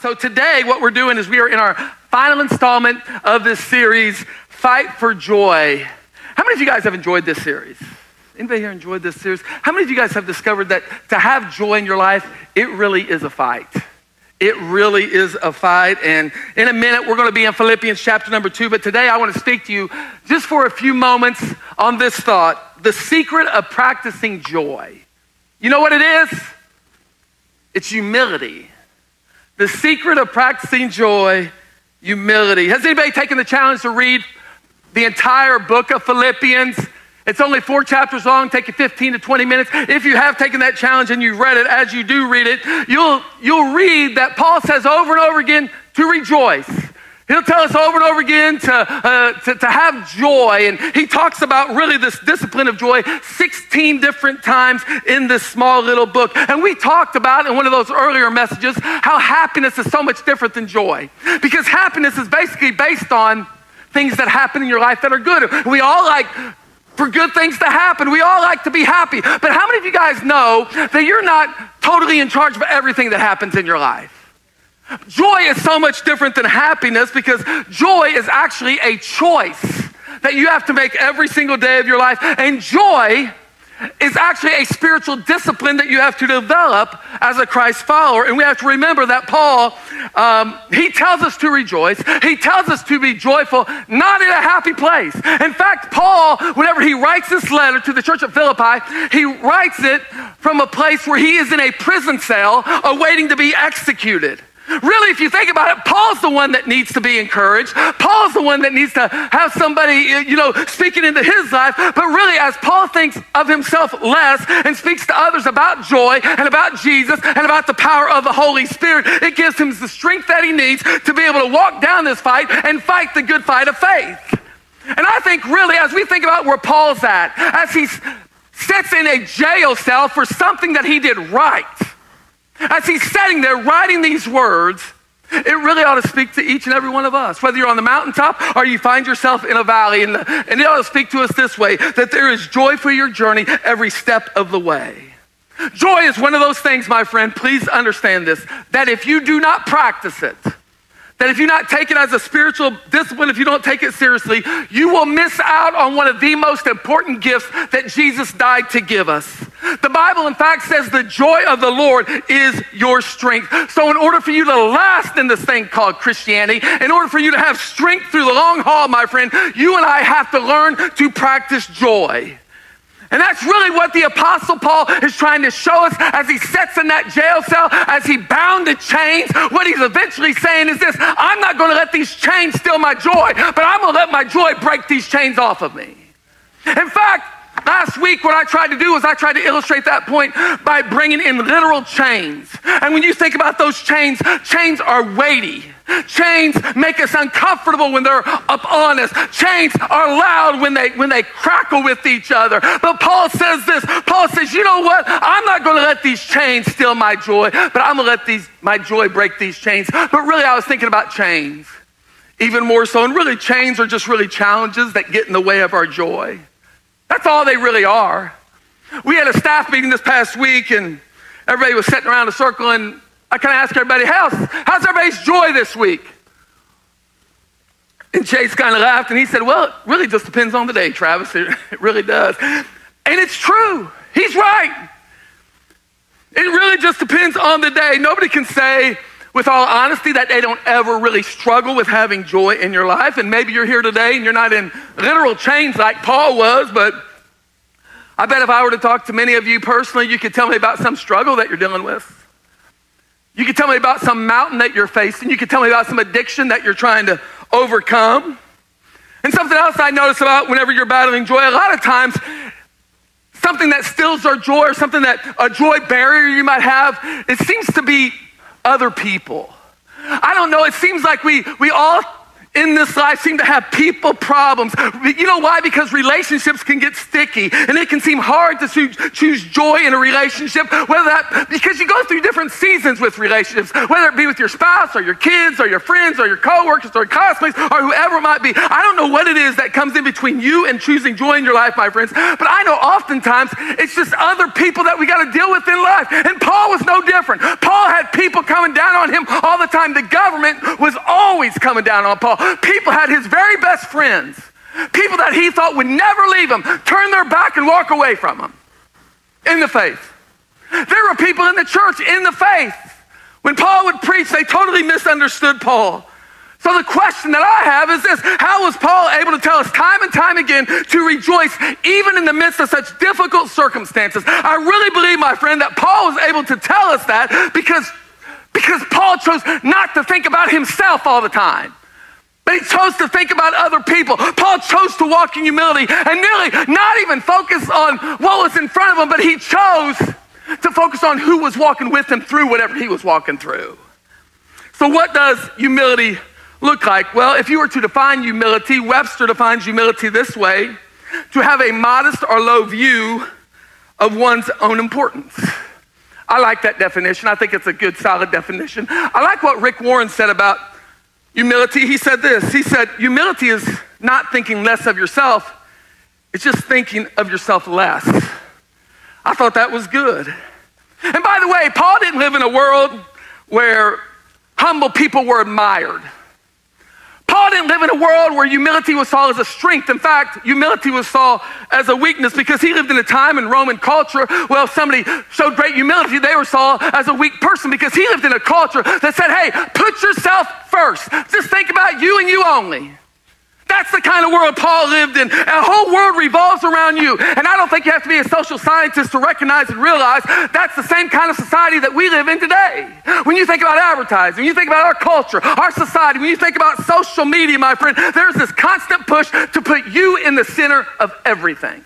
So today, what we're doing is we are in our final installment of this series, Fight for Joy. How many of you guys have enjoyed this series? Anybody here enjoyed this series? How many of you guys have discovered that to have joy in your life, it really is a fight? It really is a fight. And in a minute, we're going to be in Philippians chapter number two. But today, I want to speak to you just for a few moments on this thought the secret of practicing joy. You know what it is? It's humility. The secret of practicing joy, humility. Has anybody taken the challenge to read the entire book of Philippians? It's only four chapters long, take you 15 to 20 minutes. If you have taken that challenge and you've read it, as you do read it, you'll, you'll read that Paul says over and over again to rejoice. He'll tell us over and over again to, uh, to, to, have joy. And he talks about really this discipline of joy 16 different times in this small little book. And we talked about in one of those earlier messages how happiness is so much different than joy. Because happiness is basically based on things that happen in your life that are good. We all like for good things to happen. We all like to be happy. But how many of you guys know that you're not totally in charge of everything that happens in your life? Joy is so much different than happiness because joy is actually a choice that you have to make every single day of your life. And joy is actually a spiritual discipline that you have to develop as a Christ follower. And we have to remember that Paul, um, he tells us to rejoice. He tells us to be joyful, not in a happy place. In fact, Paul, whenever he writes this letter to the church of Philippi, he writes it from a place where he is in a prison cell awaiting to be executed. Really, if you think about it, Paul's the one that needs to be encouraged. Paul's the one that needs to have somebody, you know, speaking into his life. But really, as Paul thinks of himself less and speaks to others about joy and about Jesus and about the power of the Holy Spirit, it gives him the strength that he needs to be able to walk down this fight and fight the good fight of faith. And I think, really, as we think about where Paul's at, as he sits in a jail cell for something that he did right as he's sitting there writing these words, it really ought to speak to each and every one of us, whether you're on the mountaintop or you find yourself in a valley. And, and it ought to speak to us this way that there is joy for your journey every step of the way. Joy is one of those things, my friend, please understand this, that if you do not practice it, that if you not take it as a spiritual discipline, if you don't take it seriously, you will miss out on one of the most important gifts that Jesus died to give us. The Bible, in fact, says the joy of the Lord is your strength. So, in order for you to last in this thing called Christianity, in order for you to have strength through the long haul, my friend, you and I have to learn to practice joy. And that's really what the Apostle Paul is trying to show us as he sits in that jail cell, as he bound in chains. What he's eventually saying is this I'm not going to let these chains steal my joy, but I'm going to let my joy break these chains off of me. In fact, Last week, what I tried to do was I tried to illustrate that point by bringing in literal chains. And when you think about those chains, chains are weighty. Chains make us uncomfortable when they're up on us. Chains are loud when they when they crackle with each other. But Paul says this. Paul says, "You know what? I'm not going to let these chains steal my joy, but I'm going to let these my joy break these chains." But really I was thinking about chains. Even more so, and really chains are just really challenges that get in the way of our joy. That's all they really are. We had a staff meeting this past week, and everybody was sitting around a circle, and I kind of asked everybody, how's, how's everybody's joy this week? And Chase kind of laughed, and he said, Well, it really just depends on the day, Travis. It, it really does. And it's true. He's right. It really just depends on the day. Nobody can say, with all honesty, that they don't ever really struggle with having joy in your life. And maybe you're here today and you're not in literal chains like Paul was, but I bet if I were to talk to many of you personally, you could tell me about some struggle that you're dealing with. You could tell me about some mountain that you're facing. You could tell me about some addiction that you're trying to overcome. And something else I notice about whenever you're battling joy, a lot of times, something that stills our joy or something that a joy barrier you might have, it seems to be other people. I don't know, it seems like we, we all in this life seem to have people problems. You know why? Because relationships can get sticky and it can seem hard to choose joy in a relationship, whether that, because you go through different seasons with relationships, whether it be with your spouse or your kids or your friends or your coworkers or classmates or whoever it might be. I don't know what it is that comes in between you and choosing joy in your life, my friends, but I know oftentimes it's just other people that we got to deal with in life. And Paul was no different. Paul had people coming down on him all the time. The government was always coming down on Paul. People had his very best friends, people that he thought would never leave him, turn their back and walk away from him in the faith. There were people in the church in the faith. When Paul would preach, they totally misunderstood Paul. So the question that I have is this How was Paul able to tell us time and time again to rejoice even in the midst of such difficult circumstances? I really believe, my friend, that Paul was able to tell us that because, because Paul chose not to think about himself all the time. But he chose to think about other people. Paul chose to walk in humility and nearly not even focus on what was in front of him, but he chose to focus on who was walking with him through whatever he was walking through. So, what does humility look like? Well, if you were to define humility, Webster defines humility this way to have a modest or low view of one's own importance. I like that definition. I think it's a good, solid definition. I like what Rick Warren said about Humility, he said this. He said, Humility is not thinking less of yourself, it's just thinking of yourself less. I thought that was good. And by the way, Paul didn't live in a world where humble people were admired. Paul didn't live in a world where humility was saw as a strength. In fact, humility was saw as a weakness because he lived in a time in Roman culture where if somebody showed great humility, they were saw as a weak person because he lived in a culture that said, hey, put yourself first. Just think about you and you only. That's the kind of world Paul lived in. A whole world revolves around you. And I don't think you have to be a social scientist to recognize and realize that's the same kind of society that we live in today. When you think about advertising, when you think about our culture, our society, when you think about social media, my friend, there's this constant push to put you in the center of everything.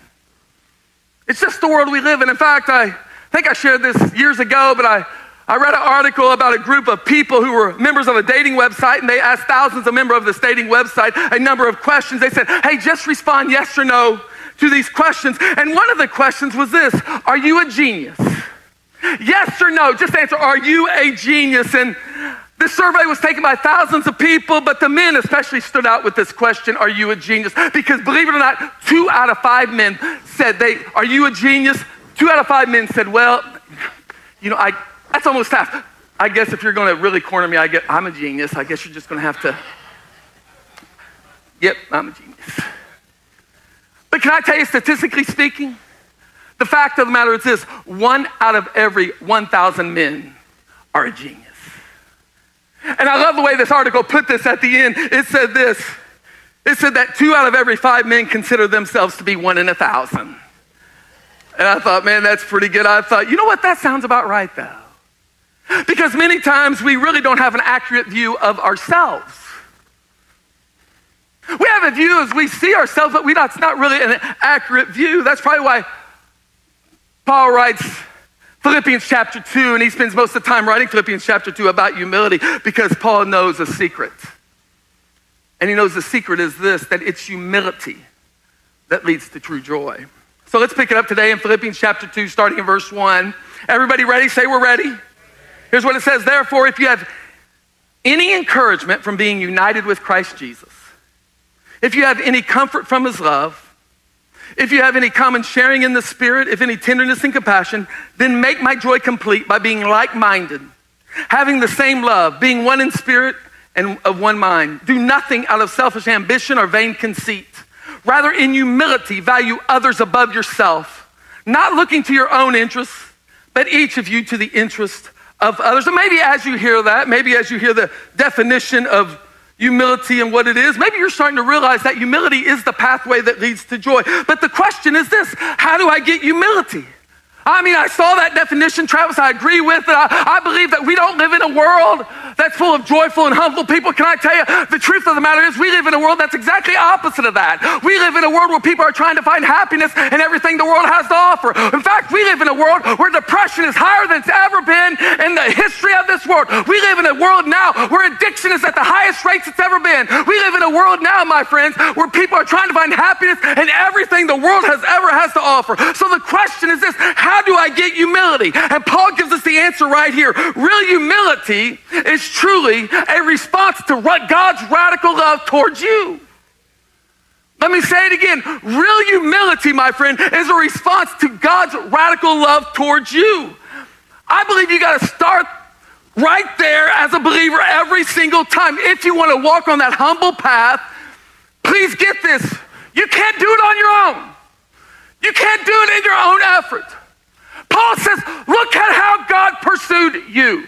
It's just the world we live in. In fact, I think I shared this years ago, but I I read an article about a group of people who were members of a dating website, and they asked thousands of members of this dating website a number of questions. They said, Hey, just respond yes or no to these questions. And one of the questions was this Are you a genius? Yes or no? Just answer, Are you a genius? And this survey was taken by thousands of people, but the men especially stood out with this question Are you a genius? Because believe it or not, two out of five men said, they, Are you a genius? Two out of five men said, Well, you know, I, that's almost half. I guess if you're going to really corner me, I get, I'm a genius. I guess you're just going to have to. Yep, I'm a genius. But can I tell you, statistically speaking, the fact of the matter is this one out of every 1,000 men are a genius. And I love the way this article put this at the end. It said this it said that two out of every five men consider themselves to be one in a thousand. And I thought, man, that's pretty good. I thought, you know what? That sounds about right, though. Because many times we really don't have an accurate view of ourselves. We have a view as we see ourselves, but we not, it's not really an accurate view. That's probably why Paul writes Philippians chapter 2, and he spends most of the time writing Philippians chapter 2 about humility because Paul knows a secret. And he knows the secret is this that it's humility that leads to true joy. So let's pick it up today in Philippians chapter 2, starting in verse 1. Everybody ready? Say we're ready. Here's what it says Therefore, if you have any encouragement from being united with Christ Jesus, if you have any comfort from his love, if you have any common sharing in the Spirit, if any tenderness and compassion, then make my joy complete by being like minded, having the same love, being one in spirit and of one mind. Do nothing out of selfish ambition or vain conceit. Rather, in humility, value others above yourself, not looking to your own interests, but each of you to the interest of others. And maybe as you hear that, maybe as you hear the definition of humility and what it is, maybe you're starting to realize that humility is the pathway that leads to joy. But the question is this how do I get humility? I mean, I saw that definition, Travis. I agree with it. I, I, believe that we don't live in a world that's full of joyful and humble people. Can I tell you, the truth of the matter is we live in a world that's exactly opposite of that. We live in a world where people are trying to find happiness in everything the world has to offer. In fact, we live in a world where depression is higher than it's ever been in the history of this world. We live in a world now where addiction is at the highest rates it's ever been. We live in a world now, my friends, where people are trying to find happiness in everything the world has ever has to offer. So the question is this, how do I get humility? And Paul gives us the answer right here. Real humility is truly a response to God's radical love towards you. Let me say it again. Real humility, my friend, is a response to God's radical love towards you. I believe you got to start right there as a believer every single time. If you want to walk on that humble path, please get this. You can't do it on your own. You can't do it in your own effort. Paul says, look at how God pursued you.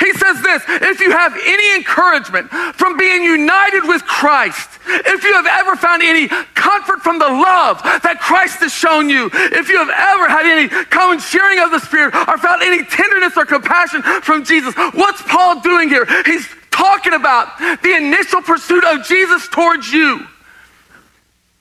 He says this if you have any encouragement from being united with Christ, if you have ever found any comfort from the love that Christ has shown you, if you have ever had any common sharing of the Spirit or found any tenderness or compassion from Jesus, what's Paul doing here? He's talking about the initial pursuit of Jesus towards you.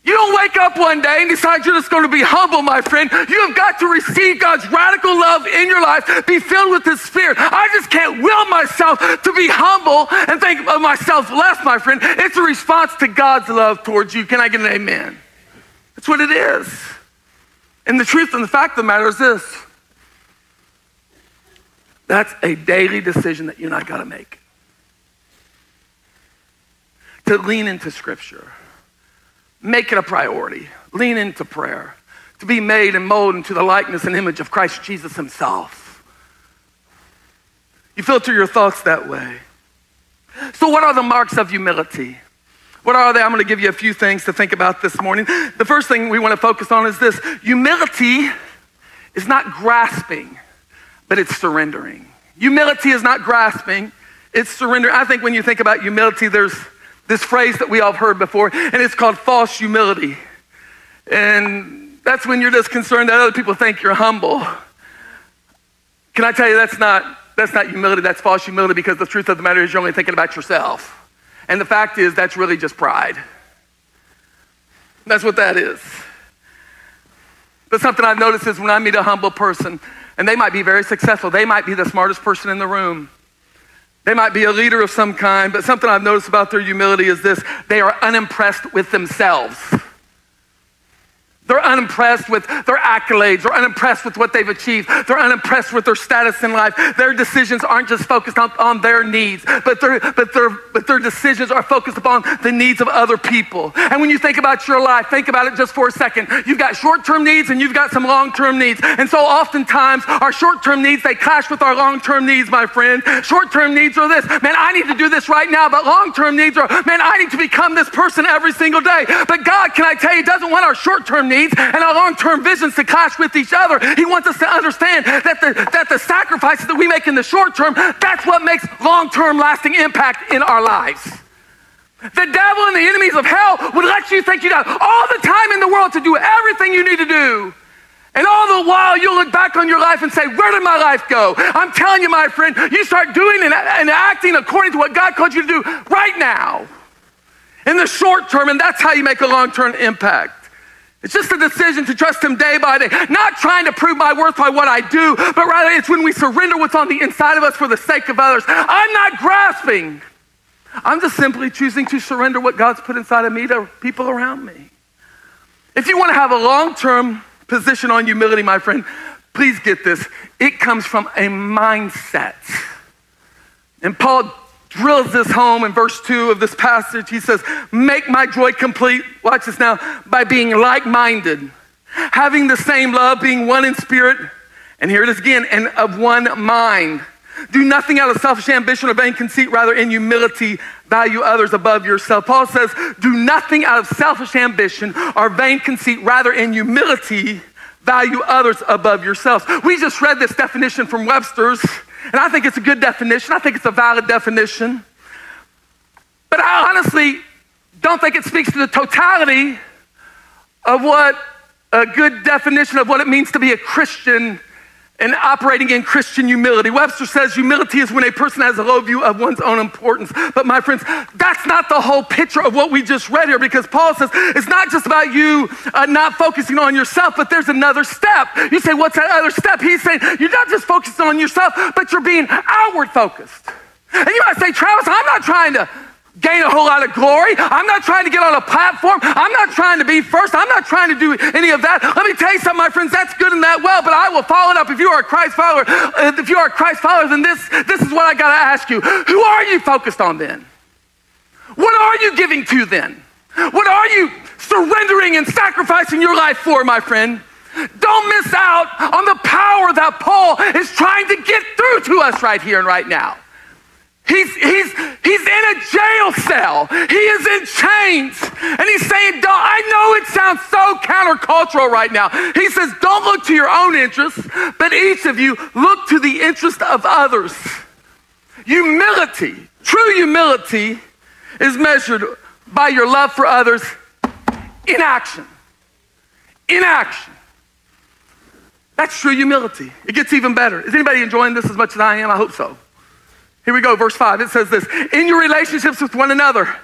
You don't wake up one day and decide you're just going to be humble, my friend. You have got to receive God's radical love in your life, be filled with His Spirit. I just can't will myself to be humble and think of myself less, my friend. It's a response to God's love towards you. Can I get an amen? That's what it is. And the truth and the fact of the matter is this that's a daily decision that you and I got to make. To lean into Scripture Make it a priority. Lean into prayer to be made and molded into the likeness and image of Christ Jesus himself. You filter your thoughts that way. So, what are the marks of humility? What are they? I'm going to give you a few things to think about this morning. The first thing we want to focus on is this humility is not grasping, but it's surrendering. Humility is not grasping, it's surrendering. I think when you think about humility, there's this phrase that we all have heard before, and it's called false humility. And that's when you're just concerned that other people think you're humble. Can I tell you that's not that's not humility, that's false humility because the truth of the matter is you're only thinking about yourself. And the fact is that's really just pride. That's what that is. But something I've noticed is when I meet a humble person, and they might be very successful, they might be the smartest person in the room. They might be a leader of some kind, but something I've noticed about their humility is this they are unimpressed with themselves. They're unimpressed with their accolades. They're unimpressed with what they've achieved. They're unimpressed with their status in life. Their decisions aren't just focused on, on their needs, but their, but, their, but their decisions are focused upon the needs of other people. And when you think about your life, think about it just for a second. You've got short term needs and you've got some long term needs. And so oftentimes, our short term needs, they clash with our long term needs, my friend. Short term needs are this man, I need to do this right now. But long term needs are, man, I need to become this person every single day. But God, can I tell you, doesn't want our short term needs and our long term visions to clash with each other. He wants us to understand that the, that the sacrifices that we make in the short term, that's what makes long term lasting impact in our lives. The devil and the enemies of hell would let you think you got all the time in the world to do everything you need to do. And all the while, you'll look back on your life and say, Where did my life go? I'm telling you, my friend, you start doing and, and acting according to what God called you to do right now in the short term, and that's how you make a long term impact. It's just a decision to trust Him day by day, not trying to prove my worth by what I do, but rather it's when we surrender what's on the inside of us for the sake of others. I'm not grasping. I'm just simply choosing to surrender what God's put inside of me to people around me. If you want to have a long term position on humility, my friend, please get this. It comes from a mindset. And Paul drills this home in verse 2 of this passage. He says, Make my joy complete, watch this now, by being like minded, having the same love, being one in spirit, and here it is again, and of one mind. Do nothing out of selfish ambition or vain conceit, rather, in humility, value others above yourself. Paul says, Do nothing out of selfish ambition or vain conceit, rather, in humility, value others above yourselves. We just read this definition from Webster's. And I think it's a good definition. I think it's a valid definition. But I honestly don't think it speaks to the totality of what a good definition of what it means to be a Christian and operating in Christian humility. Webster says humility is when a person has a low view of one's own importance. But my friends, that's not the whole picture of what we just read here because Paul says it's not just about you uh, not focusing on yourself, but there's another step. You say, what's that other step? He's saying you're not just focusing on yourself, but you're being outward focused. And you might say, Travis, I'm not trying to gain a whole lot of glory. I'm not trying to get on a platform. I'm not trying to be first. I'm not trying to do any of that. Let me tell you something, my friends, that's good and that well, but I will follow it up. If you are a Christ follower, uh, if you are a Christ follower, then this, this is what I got to ask you. Who are you focused on then? What are you giving to then? What are you surrendering and sacrificing your life for, my friend? Don't miss out on the power that Paul is trying to get through to us right here and right now. He's, he's, he's in a jail cell. He is in chains. And he's saying, I know it sounds so countercultural right now. He says, Don't look to your own interests, but each of you look to the interest of others. Humility, true humility, is measured by your love for others in action. In action. That's true humility. It gets even better. Is anybody enjoying this as much as I am? I hope so. Here we go, verse 5. It says this In your relationships with one another,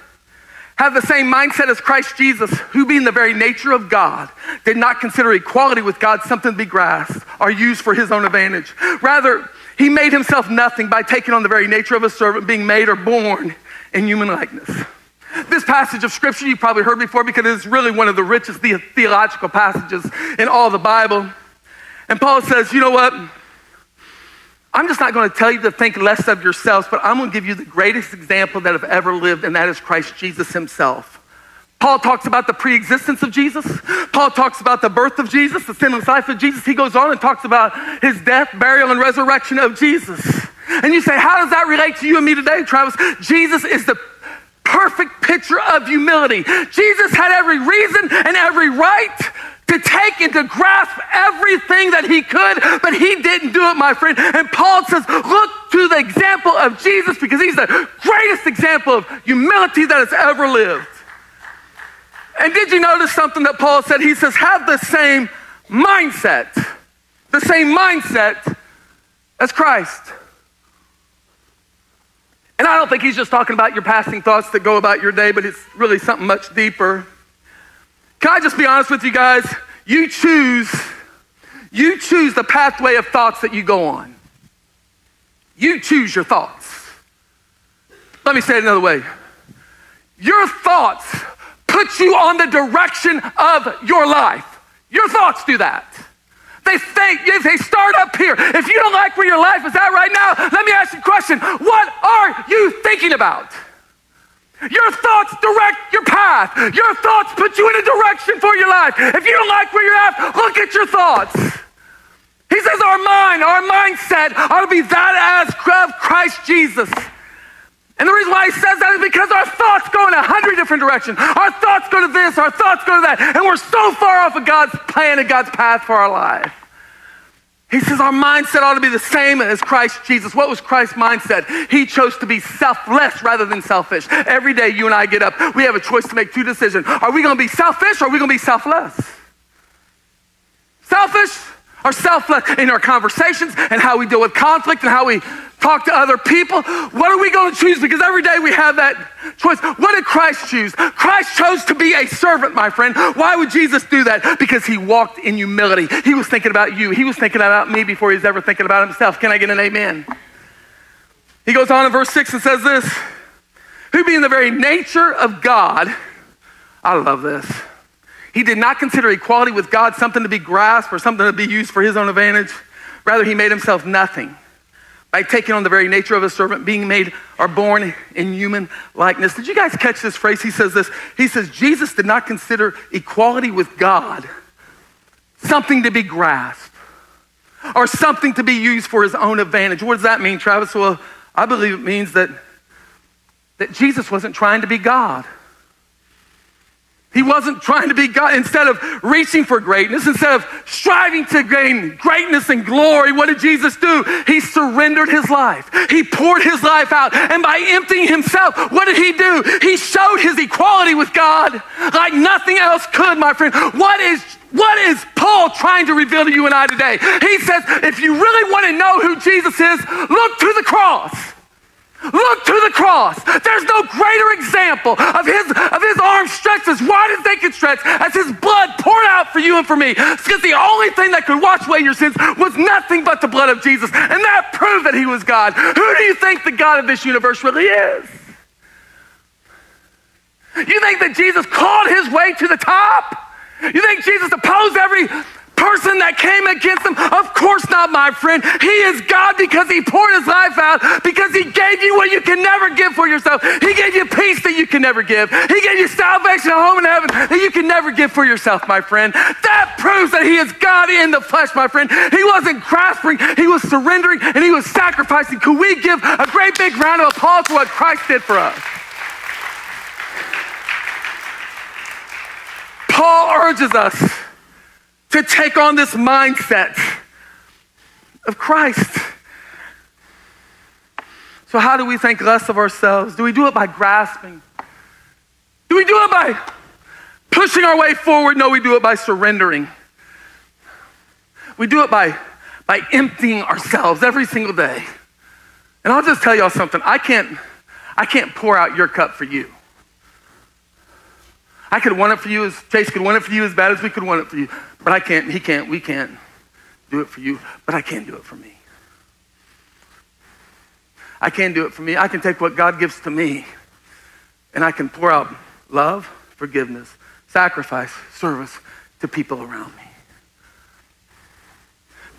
have the same mindset as Christ Jesus, who, being the very nature of God, did not consider equality with God something to be grasped or used for his own advantage. Rather, he made himself nothing by taking on the very nature of a servant, being made or born in human likeness. This passage of scripture you've probably heard before because it's really one of the richest theological passages in all the Bible. And Paul says, you know what? I'm just not going to tell you to think less of yourselves, but I'm going to give you the greatest example that have ever lived, and that is Christ Jesus himself. Paul talks about the pre-existence of Jesus. Paul talks about the birth of Jesus, the sinless life of Jesus. He goes on and talks about his death, burial, and resurrection of Jesus. And you say, how does that relate to you and me today, Travis? Jesus is the perfect picture of humility. Jesus had every reason and every right to take and to grasp everything that he could, but he didn't do it, my friend. And Paul says, look to the example of Jesus because he's the greatest example of humility that has ever lived. And did you notice something that Paul said? He says, have the same mindset, the same mindset as Christ. And I don't think he's just talking about your passing thoughts that go about your day, but it's really something much deeper. Can I just be honest with you guys? You choose, you choose the pathway of thoughts that you go on. You choose your thoughts. Let me say it another way. Your thoughts put you on the direction of your life. Your thoughts do that. They think, they start up here. If you don't like where your life is at right now, let me ask you a question. What are you thinking about? Your thoughts direct your path. Your thoughts put you in a direction for your life. If you don't like where you're at, look at your thoughts. He says our mind, our mindset ought to be that as of Christ Jesus. And the reason why he says that is because our thoughts go in a hundred different directions. Our thoughts go to this, our thoughts go to that, and we're so far off of God's plan and God's path for our life. He says our mindset ought to be the same as Christ Jesus. What was Christ's mindset? He chose to be selfless rather than selfish. Every day you and I get up, we have a choice to make two decisions. Are we going to be selfish or are we going to be selfless? Selfish or selfless in our conversations and how we deal with conflict and how we talk to other people. What are we going to choose? Because every day we have that choice. What did Christ choose? Christ chose to be a servant, my friend. Why would Jesus do that? Because he walked in humility. He was thinking about you. He was thinking about me before he was ever thinking about himself. Can I get an amen? He goes on in verse 6 and says this Who being the very nature of God, I love this. He did not consider equality with God something to be grasped or something to be used for his own advantage. Rather, he made himself nothing by taking on the very nature of a servant, being made or born in human likeness. Did you guys catch this phrase? He says this. He says, Jesus did not consider equality with God something to be grasped or something to be used for his own advantage. What does that mean, Travis? Well, I believe it means that, that Jesus wasn't trying to be God. He wasn't trying to be God. Instead of reaching for greatness, instead of striving to gain greatness and glory, what did Jesus do? He surrendered his life. He poured his life out. And by emptying himself, what did he do? He showed his equality with God like nothing else could, my friend. What is what is Paul trying to reveal to you and I today? He says, if you really want to know who Jesus is, look to the cross. Look to the cross. There's no greater example of his, of his arms stretched as wide as they could stretch, as his blood poured out for you and for me. Because the only thing that could wash away your sins was nothing but the blood of Jesus. And that proved that he was God. Who do you think the God of this universe really is? You think that Jesus called his way to the top? You think Jesus opposed every person that came against him? Of course not, my friend. He is God because he poured his life out, because he gave you what you can never give for yourself. He gave you peace that you can never give. He gave you salvation, a home in heaven that you can never give for yourself, my friend. That proves that he is God in the flesh, my friend. He wasn't grasping, he was surrendering, and he was sacrificing. Could we give a great big round of applause for what Christ did for us? Paul urges us to take on this mindset of Christ. So, how do we think less of ourselves? Do we do it by grasping? Do we do it by pushing our way forward? No, we do it by surrendering. We do it by, by emptying ourselves every single day. And I'll just tell y'all something. I can't, I can't pour out your cup for you. I could want it for you as Chase could want it for you as bad as we could want it for you. But I can't, he can't, we can't do it for you, but I can do it for me. I can do it for me. I can take what God gives to me and I can pour out love, forgiveness, sacrifice, service to people around me.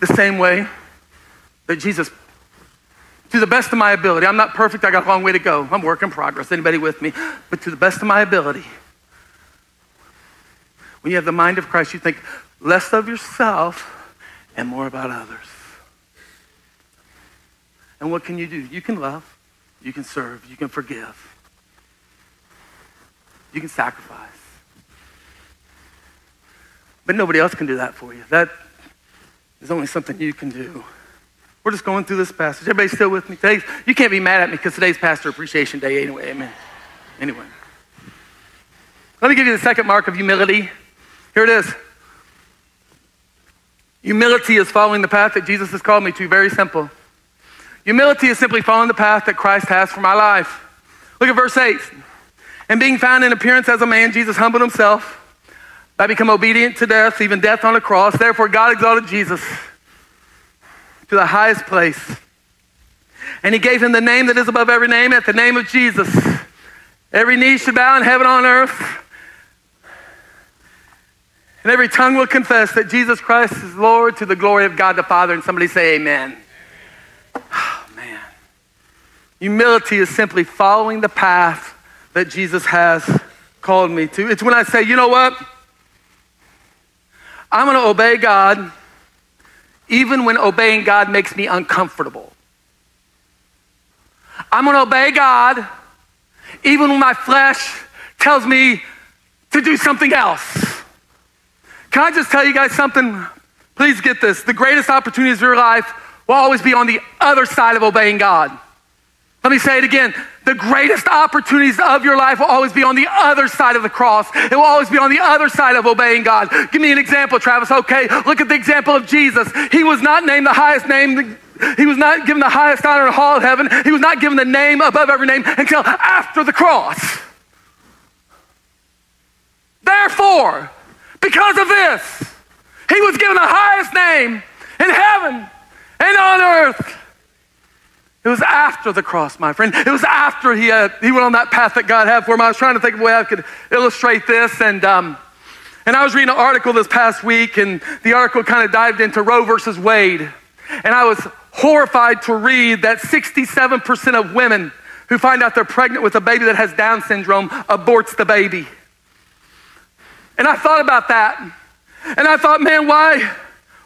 The same way that Jesus, to the best of my ability, I'm not perfect, I got a long way to go. I'm work in progress. Anybody with me? But to the best of my ability, when you have the mind of Christ, you think less of yourself and more about others. And what can you do? You can love, you can serve, you can forgive, you can sacrifice. But nobody else can do that for you. That is only something you can do. We're just going through this passage. Everybody still with me? Today's, you can't be mad at me because today's Pastor Appreciation Day anyway. Amen. Anyway. Let me give you the second mark of humility. Here it is. Humility is following the path that Jesus has called me to. Very simple. Humility is simply following the path that Christ has for my life. Look at verse 8. And being found in appearance as a man, Jesus humbled himself by becoming obedient to death, even death on the cross. Therefore, God exalted Jesus to the highest place. And he gave him the name that is above every name, at the name of Jesus. Every knee should bow in heaven on earth and every tongue will confess that Jesus Christ is Lord to the glory of God the Father. And somebody say, Amen. Oh, man. Humility is simply following the path that Jesus has called me to. It's when I say, you know what? I'm going to obey God even when obeying God makes me uncomfortable. I'm going to obey God even when my flesh tells me to do something else. Can I just tell you guys something? Please get this. The greatest opportunities of your life will always be on the other side of obeying God. Let me say it again. The greatest opportunities of your life will always be on the other side of the cross. It will always be on the other side of obeying God. Give me an example, Travis. Okay, look at the example of Jesus. He was not named the highest name. He was not given the highest honor in the hall of heaven. He was not given the name above every name until after the cross. Therefore, because of this. He was given the highest name in heaven and on earth. It was after the cross, my friend. It was after he, had, he went on that path that God had for him. I was trying to think of a way I could illustrate this. And, um, and I was reading an article this past week, and the article kind of dived into Roe versus Wade. And I was horrified to read that 67% of women who find out they're pregnant with a baby that has Down syndrome aborts the baby. And I thought about that. And I thought, man, why?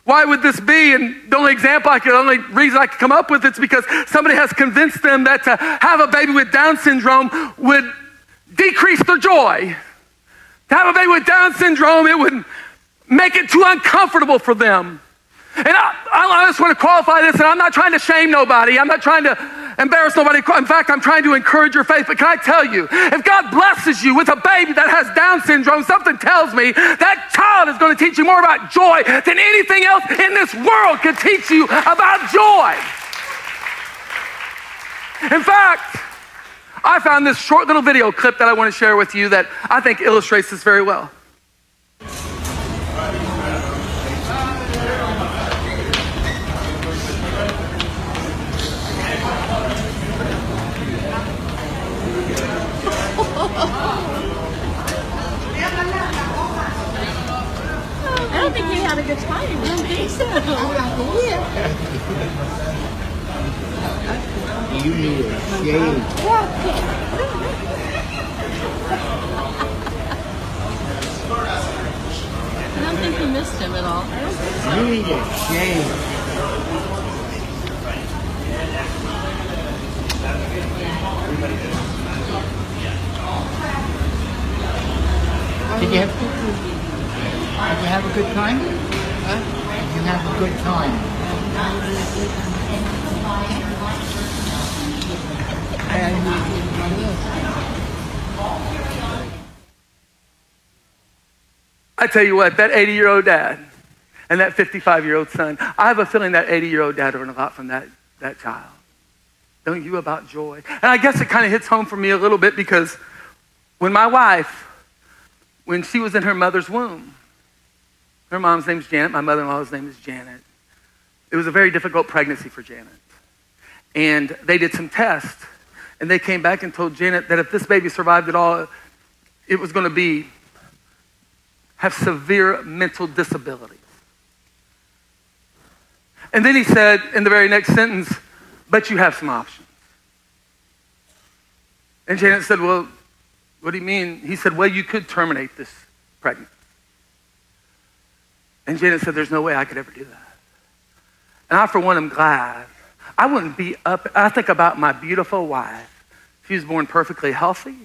Why would this be? And the only example I could, the only reason I could come up with it's because somebody has convinced them that to have a baby with Down syndrome would decrease their joy. To have a baby with Down syndrome, it would make it too uncomfortable for them. And I, I just want to qualify this, and I'm not trying to shame nobody. I'm not trying to embarrass nobody. In fact, I'm trying to encourage your faith. But can I tell you, if God blesses you with a baby that has Down syndrome, something tells me that child is going to teach you more about joy than anything else in this world could teach you about joy. In fact, I found this short little video clip that I want to share with you that I think illustrates this very well. I don't think he had a good time. I don't think so. You need a shave. I don't think he missed him at all. You need a shave. Did you have Did you have a good time? Huh? Did you have a good time? I tell you what, that 80 year old dad and that 55 year old son, I have a feeling that 80 year old dad learned a lot from that, that child. Don't you about joy? And I guess it kind of hits home for me a little bit because when my wife, when she was in her mother's womb, her mom's name's Janet, my mother in law's name is Janet. It was a very difficult pregnancy for Janet. And they did some tests, and they came back and told Janet that if this baby survived at all, it was going to be have severe mental disabilities. And then he said in the very next sentence, but you have some options. And Janet said, Well, what do you mean? He said, Well, you could terminate this pregnancy. And Janet said, There's no way I could ever do that. And I, for one, am glad. I wouldn't be up. I think about my beautiful wife. She was born perfectly healthy.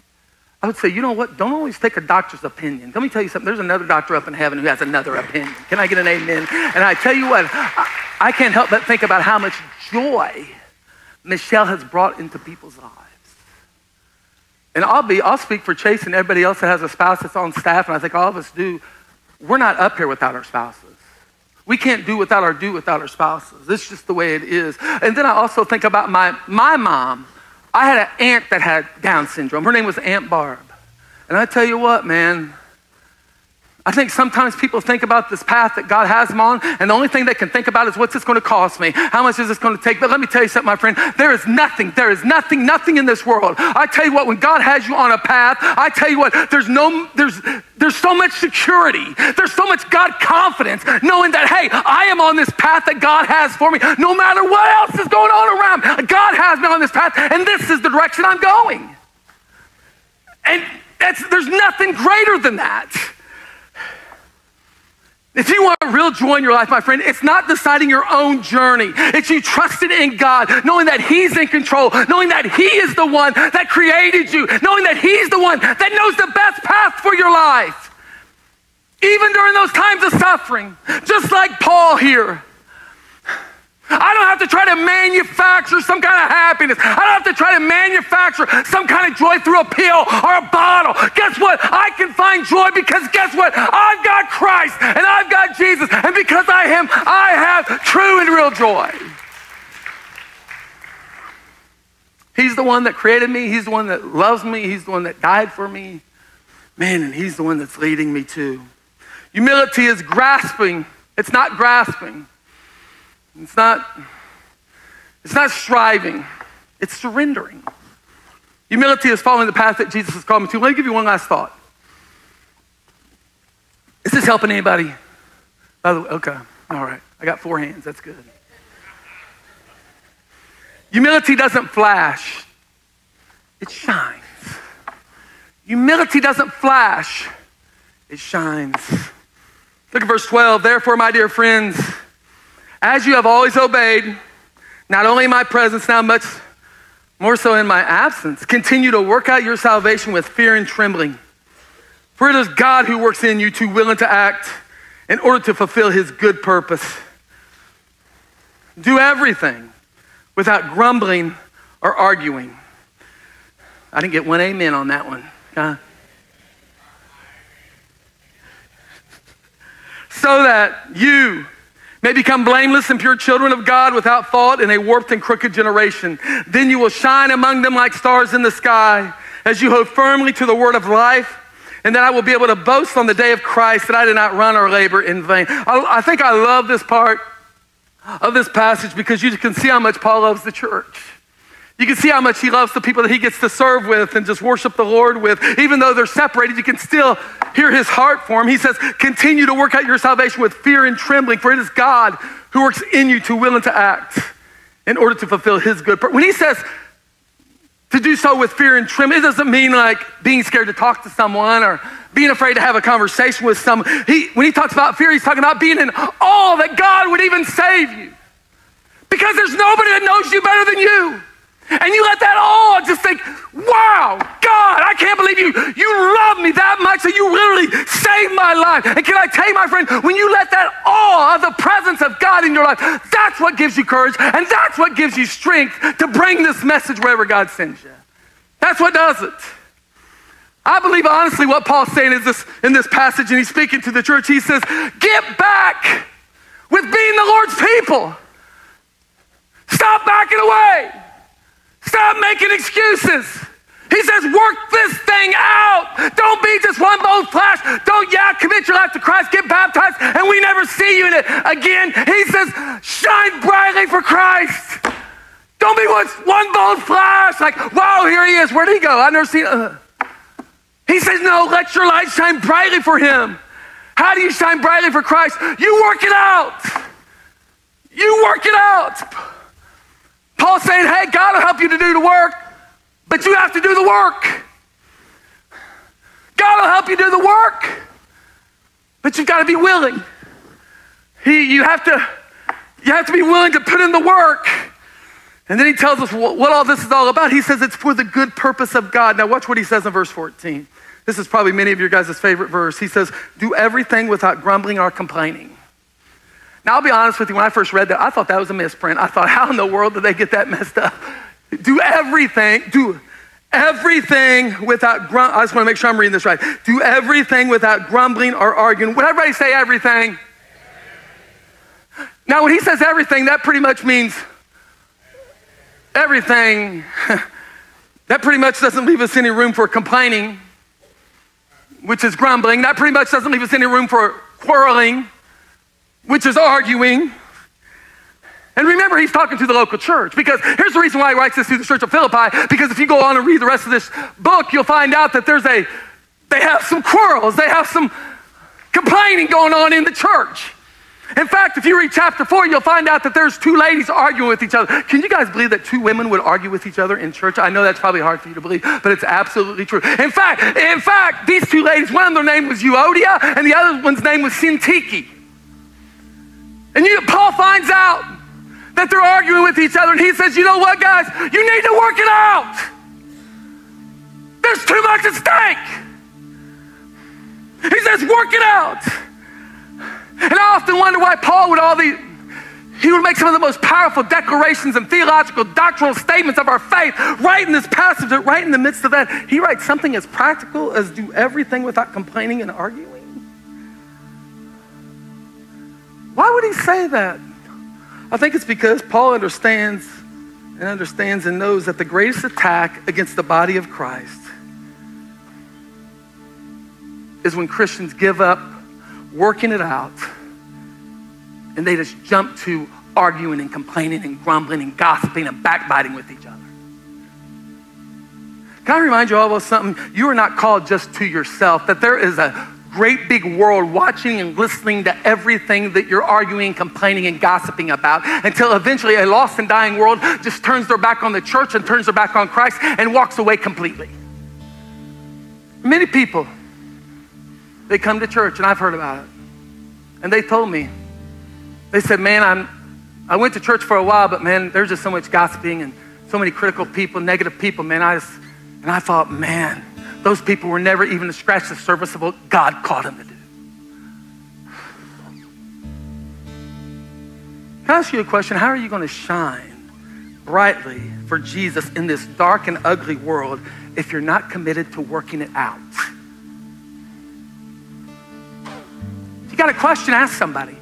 I would say, you know what? Don't always take a doctor's opinion. Let me tell you something. There's another doctor up in heaven who has another opinion. Can I get an amen? And I tell you what, I, I can't help but think about how much joy Michelle has brought into people's lives. And I'll be, I'll speak for Chase and everybody else that has a spouse that's on staff, and I think all of us do. We're not up here without our spouses. We can't do without our do without our spouses. It's just the way it is. And then I also think about my, my mom. I had an aunt that had Down syndrome. Her name was Aunt Barb. And I tell you what, man, I think sometimes people think about this path that God has them on, and the only thing they can think about is what's this going to cost me? How much is this going to take? But let me tell you something, my friend. There is nothing, there is nothing, nothing in this world. I tell you what, when God has you on a path, I tell you what, there's no, there's, there's so much security. There's so much God confidence, knowing that, hey, I am on this path that God has for me. No matter what else is going on around, God has me on this path, and this is the direction I'm going. And there's nothing greater than that. If you want real joy in your life, my friend, it's not deciding your own journey. It's you trusting in God, knowing that He's in control, knowing that He is the one that created you, knowing that He's the one that knows the best path for your life. Even during those times of suffering, just like Paul here. I don't have to try to manufacture some kind of happiness. I don't have to try to manufacture some kind of joy through a pill or a bottle. Guess what? I can find joy because guess what? I've got Christ and I've got Jesus. And because I am, I have true and real joy. He's the one that created me. He's the one that loves me. He's the one that died for me. Man, and he's the one that's leading me too. Humility is grasping. It's not grasping. It's not, it's not striving, it's surrendering. Humility is following the path that Jesus has called me to. Let me give you one last thought. Is this helping anybody? By the way, okay, all right. I got four hands. That's good. Humility doesn't flash, it shines. Humility doesn't flash, it shines. Look at verse 12. Therefore, my dear friends, as you have always obeyed, not only in my presence, now much more so in my absence, continue to work out your salvation with fear and trembling. For it is God who works in you to will and to act in order to fulfill his good purpose. Do everything without grumbling or arguing. I didn't get one amen on that one. So that you may become blameless and pure children of God without fault in a warped and crooked generation. Then you will shine among them like stars in the sky as you hold firmly to the word of life. And then I will be able to boast on the day of Christ that I did not run or labor in vain. I, I think I love this part of this passage because you can see how much Paul loves the church. You can see how much he loves the people that he gets to serve with and just worship the Lord with. Even though they're separated, you can still hear his heart for him. He says, Continue to work out your salvation with fear and trembling, for it is God who works in you to will and to act in order to fulfill his good purpose. When he says to do so with fear and trembling, it doesn't mean like being scared to talk to someone or being afraid to have a conversation with someone. He, when he talks about fear, he's talking about being in awe that God would even save you. Because there's nobody that knows you better than you. And you let that all just think, wow, God, I can't believe you. You love me that much that you literally saved my life. And can I tell you, my friend, when you let that awe of the presence of God in your life, that's what gives you courage and that's what gives you strength to bring this message wherever God sends you. That's what does it. I believe honestly what Paul's saying is this in this passage, and he's speaking to the church. He says, Get back with being the Lord's people. Stop backing away. Stop making excuses. He says, work this thing out. Don't be just one bold flash. Don't, yeah, commit your life to Christ, get baptized, and we never see you in it again. He says, shine brightly for Christ. Don't be one, one bold flash, like, wow, here he is. Where'd he go? I've never seen uh. He says, no, let your light shine brightly for him. How do you shine brightly for Christ? You work it out. You work it out. Paul's saying, hey, God will help you to do the work, but you have to do the work. God will help you do the work, but you've got to be willing. He, you, have to, you have to be willing to put in the work. And then he tells us what, what all this is all about. He says it's for the good purpose of God. Now, watch what he says in verse 14. This is probably many of your guys' favorite verse. He says, Do everything without grumbling or complaining. Now, I'll be honest with you, when I first read that, I thought that was a misprint. I thought, how in the world did they get that messed up? Do everything, do everything without grumbling. I just want to make sure I'm reading this right. Do everything without grumbling or arguing. Would everybody say everything? Now, when he says everything, that pretty much means everything. that pretty much doesn't leave us any room for complaining, which is grumbling. That pretty much doesn't leave us any room for quarreling which is arguing. And remember, he's talking to the local church because here's the reason why he writes this to the church of Philippi. Because if you go on and read the rest of this book, you'll find out that there's a, they have some quarrels, they have some complaining going on in the church. In fact, if you read chapter four, you'll find out that there's two ladies arguing with each other. Can you guys believe that two women would argue with each other in church? I know that's probably hard for you to believe, but it's absolutely true. In fact, in fact, these two ladies, one of their name was Euodia, and the other one's name was Syntyche. And you, Paul finds out that they're arguing with each other, and he says, You know what, guys? You need to work it out. There's too much at stake. He says, Work it out. And I often wonder why Paul would all the he would make some of the most powerful declarations and theological doctrinal statements of our faith right in this passage, right in the midst of that. He writes something as practical as do everything without complaining and arguing. Why would he say that? I think it's because Paul understands and understands and knows that the greatest attack against the body of Christ is when Christians give up working it out and they just jump to arguing and complaining and grumbling and gossiping and backbiting with each other. Can I remind you all of something? You are not called just to yourself, that there is a great big world watching and listening to everything that you're arguing, complaining, and gossiping about until eventually a lost and dying world just turns their back on the church and turns their back on Christ and walks away completely. Many people, they come to church, and I've heard about it, and they told me, they said, Man, I'm, I went to church for a while, but man, there's just so much gossiping and so many critical people, negative people, man. I just, and I thought, man, those people were never even to scratch the surface of what God called them to do. Can I ask you a question? How are you going to shine brightly for Jesus in this dark and ugly world if you're not committed to working it out? You got a question, ask somebody.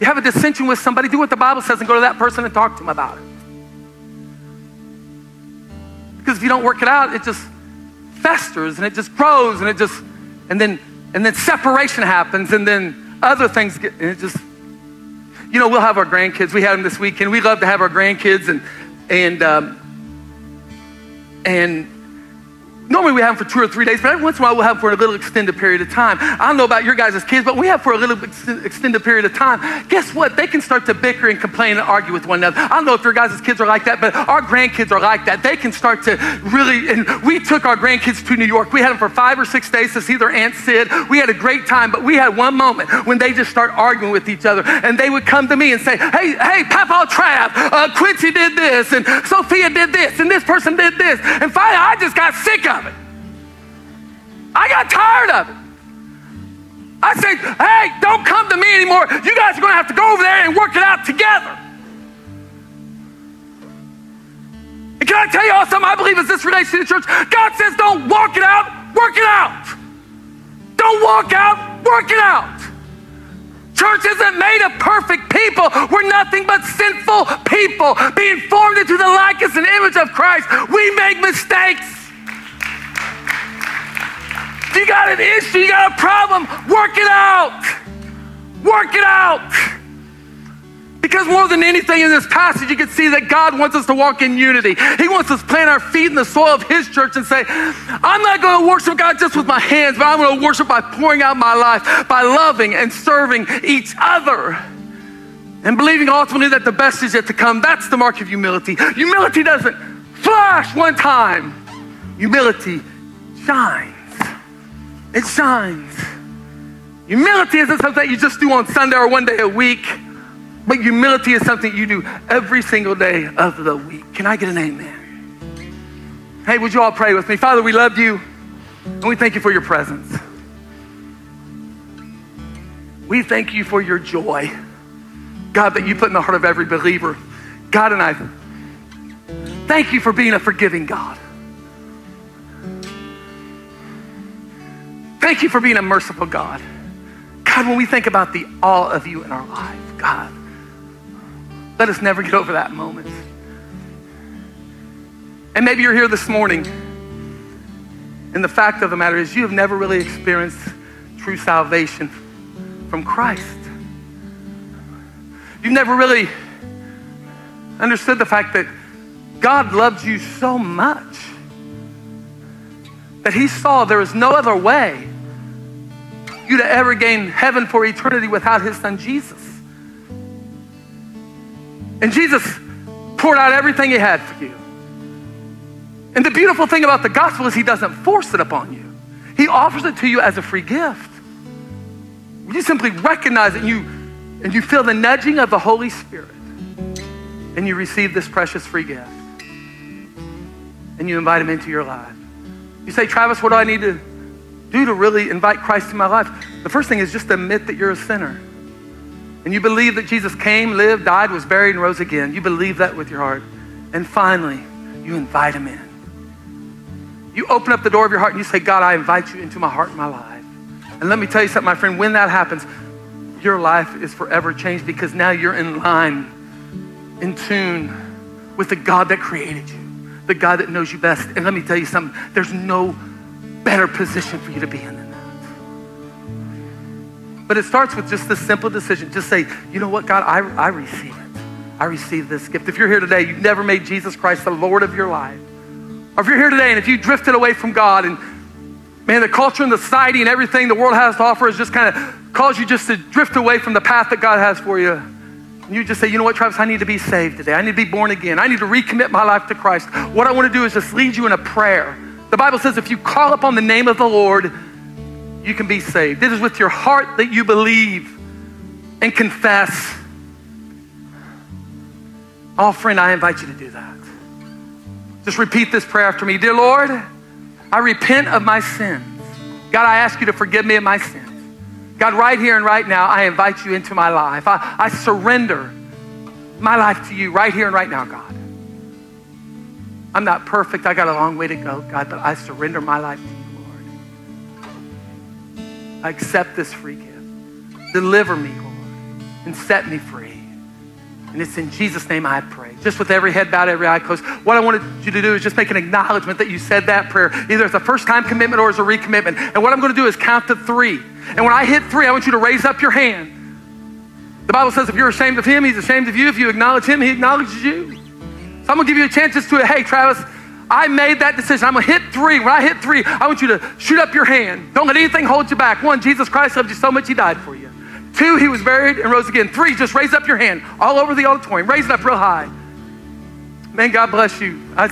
You have a dissension with somebody, do what the Bible says and go to that person and talk to them about it. Because if you don't work it out, it just festers and it just grows and it just, and then, and then separation happens and then other things get, and it just, you know, we'll have our grandkids. We had them this weekend. We love to have our grandkids and, and, um, and Normally we have them for two or three days, but every once in a while we'll have them for a little extended period of time. I don't know about your guys' as kids, but we have for a little extended period of time. Guess what? They can start to bicker and complain and argue with one another. I don't know if your guys' kids are like that, but our grandkids are like that. They can start to really, and we took our grandkids to New York. We had them for five or six days to see their Aunt Sid. We had a great time, but we had one moment when they just start arguing with each other, and they would come to me and say, hey, hey, Papa Trav, uh, Quincy did this, and Sophia did this, and this person did this. And finally, I just got sick of it. I got tired of it. I said, hey, don't come to me anymore. You guys are going to have to go over there and work it out together. And can I tell you all something I believe is this relationship church? God says, don't walk it out, work it out. Don't walk out, work it out. Church isn't made of perfect people. We're nothing but sinful people being formed into the likeness and image of Christ. We make mistakes. You got an issue, you got a problem, work it out. Work it out. Because more than anything in this passage, you can see that God wants us to walk in unity. He wants us to plant our feet in the soil of His church and say, I'm not going to worship God just with my hands, but I'm going to worship by pouring out my life, by loving and serving each other. And believing ultimately that the best is yet to come. That's the mark of humility. Humility doesn't flash one time, humility shines. It shines. Humility isn't something you just do on Sunday or one day a week, but humility is something you do every single day of the week. Can I get an amen? Hey, would you all pray with me? Father, we love you and we thank you for your presence. We thank you for your joy, God, that you put in the heart of every believer. God, and I thank you for being a forgiving God. Thank you for being a merciful God. God, when we think about the all of you in our life, God, let us never get over that moment. And maybe you're here this morning, and the fact of the matter is you have never really experienced true salvation from Christ. You've never really understood the fact that God loves you so much that he saw there was no other way you to ever gain heaven for eternity without his son Jesus. And Jesus poured out everything he had for you. And the beautiful thing about the gospel is he doesn't force it upon you. He offers it to you as a free gift. You simply recognize it and you, and you feel the nudging of the Holy Spirit. And you receive this precious free gift. And you invite him into your life. You say, Travis, what do I need to do to really invite Christ in my life? The first thing is just admit that you're a sinner. And you believe that Jesus came, lived, died, was buried, and rose again. You believe that with your heart. And finally, you invite him in. You open up the door of your heart and you say, God, I invite you into my heart and my life. And let me tell you something, my friend, when that happens, your life is forever changed because now you're in line, in tune with the God that created you, the God that knows you best. And let me tell you something, there's no better position for you to be in than that. But it starts with just this simple decision. Just say, you know what, God, I, I receive it. I receive this gift. If you're here today, you've never made Jesus Christ the Lord of your life. Or if you're here today and if you drifted away from God and man, the culture and the society and everything the world has to offer has just kind of caused you just to drift away from the path that God has for you. And you just say, you know what, Travis, I need to be saved today. I need to be born again. I need to recommit my life to Christ. What I want to do is just lead you in a prayer the Bible says if you call upon the name of the Lord, you can be saved. It is with your heart that you believe and confess. Oh, friend, I invite you to do that. Just repeat this prayer after me. Dear Lord, I repent of my sins. God, I ask you to forgive me of my sins. God, right here and right now, I invite you into my life. I, I surrender my life to you right here and right now, God. I'm not perfect. I got a long way to go, God, but I surrender my life to you, Lord. I accept this free gift. Deliver me, Lord, and set me free. And it's in Jesus' name I pray. Just with every head bowed, every eye closed. What I wanted you to do is just make an acknowledgement that you said that prayer. Either it's a first time commitment or it's a recommitment. And what I'm going to do is count to three. And when I hit three, I want you to raise up your hand. The Bible says if you're ashamed of him, he's ashamed of you. If you acknowledge him, he acknowledges you. So I'm to give you a chance just to, hey, Travis, I made that decision. I'm to hit three. When I hit three, I want you to shoot up your hand. Don't let anything hold you back. One, Jesus Christ loved you so much, he died for you. Two, he was buried and rose again. Three, just raise up your hand all over the auditorium. Raise it up real high. Man, God bless you. I,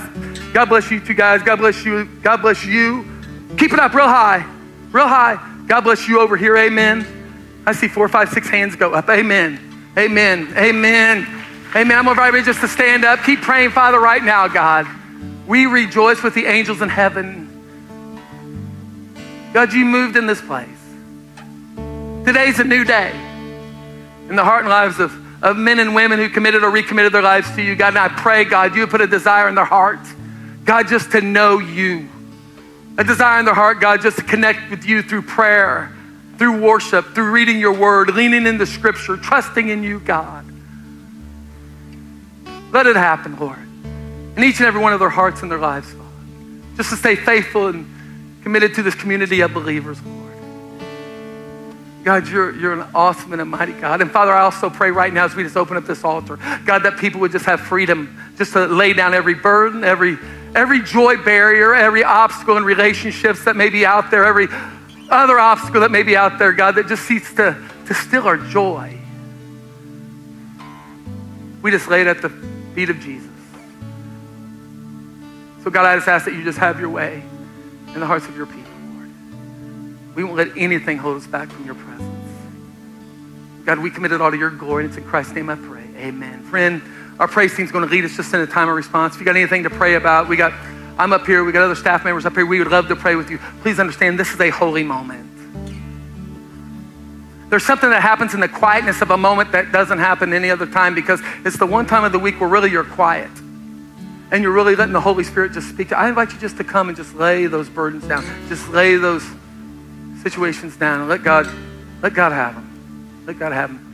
God bless you two guys. God bless you. God bless you. Keep it up real high. Real high. God bless you over here. Amen. I see four, five, six hands go up. Amen. Amen. Amen. Amen. I'm over everybody just to stand up. Keep praying, Father, right now, God. We rejoice with the angels in heaven. God, you moved in this place. Today's a new day in the heart and lives of, of men and women who committed or recommitted their lives to you. God, and I pray, God, you put a desire in their heart, God, just to know you. A desire in their heart, God, just to connect with you through prayer, through worship, through reading your word, leaning into scripture, trusting in you, God. Let it happen, Lord, in each and every one of their hearts and their lives, Father. Just to stay faithful and committed to this community of believers, Lord. God, you're, you're an awesome and a mighty God. And Father, I also pray right now as we just open up this altar, God, that people would just have freedom just to lay down every burden, every, every joy barrier, every obstacle in relationships that may be out there, every other obstacle that may be out there, God, that just seeks to, to steal our joy. We just lay it at the feet of Jesus. So, God, I just ask that you just have your way in the hearts of your people. Lord. We won't let anything hold us back from your presence. God, we commit it all to your glory. And it's in Christ's name I pray. Amen. Friend, our praise team's going to lead us just in a time of response. If you got anything to pray about, we got, I'm up here, we got other staff members up here. We would love to pray with you. Please understand this is a holy moment. There's something that happens in the quietness of a moment that doesn't happen any other time because it's the one time of the week where really you're quiet and you're really letting the Holy Spirit just speak to. you. I invite you just to come and just lay those burdens down. Just lay those situations down and let God, let God have them. Let God have them.